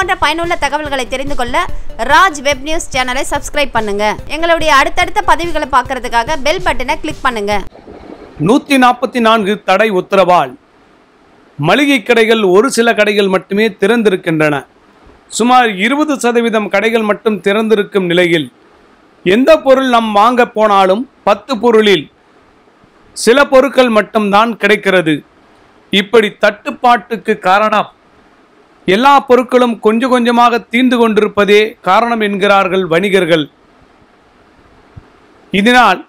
போன்ற பயனுள்ள தகவல்களை தெரிந்து கொள்ள ராஜ் வெப் நியூஸ் சேனலை சப்ஸ்கிரைப் பண்ணுங்க. எங்களுடைய அடுத்தடுத்த பதிவுகளை பார்க்கறதுக்காக பெல் பட்டனை கிளிக் பண்ணுங்க. நூற்றி நாற்பத்தி நான்கு தடை உத்தரவால் மளிகை கடைகள் ஒரு சில கடைகள் மட்டுமே திறந்திருக்கின்றன. சுமார் இருபது சதவீதம் கடைகள் மட்டும் திறந்திருக்கும் நிலையில் எந்த பொருள் நாம் வாங்க போனாலும் பத்து பொருளில் சில பொருட்கள் மட்டும்தான் கிடைக்கிறது. இப்படி தட்டுப்பாட்டுக்கு காரணம் எல்லா பொருட்களும் கொஞ்சம் கொஞ்சமாக தீர்ந்து கொண்டிருப்பதே காரணம் என்கிறார்கள் வணிகர்கள். இதனால்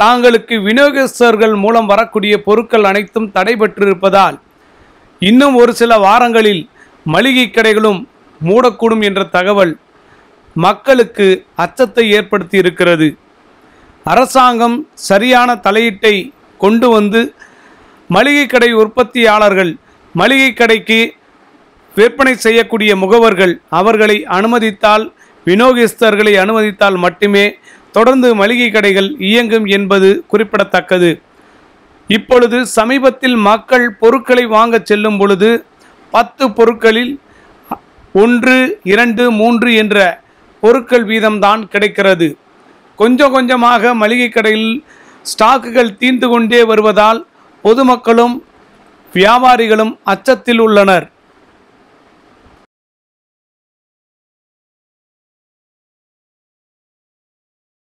தாங்களுக்கு விநியோகஸ்தர்கள் மூலம் வரக்கூடிய பொருட்கள் அனைத்தும் தடைபட்டிருப்பதால் இன்னும் ஒரு சில வாரங்களில் மளிகை கடைகளும் மூடக்கூடும் என்ற தகவல் மக்களுக்கு அச்சத்தை ஏற்படுத்தி இருக்கிறது அரசாங்கம் சரியான தலையீட்டை கொண்டு வந்து மளிகை கடை உற்பத்தியாளர்கள் மளிகை கடைக்கு விற்பனை செய்யக்கூடிய முகவர்கள் அவர்களை அனுமதித்தால் விநியோகஸ்தர்களை அனுமதித்தால் மட்டுமே தொடர்ந்து மளிகை கடைகள் இயங்கும் என்பது குறிப்பிடத்தக்கது. இப்பொழுது சமீபத்தில் மக்கள் பொருட்களை வாங்க செல்லும் பொழுது பத்து பொருட்களில் ஒன்று இரண்டு மூன்று என்ற பொருட்கள் வீதம்தான் கிடைக்கிறது. கொஞ்சம் கொஞ்சமாக மளிகை கடையில் ஸ்டாக்குகள் தீர்ந்து கொண்டே வருவதால் பொதுமக்களும் வியாபாரிகளும் அச்சத்தில் உள்ளனர்.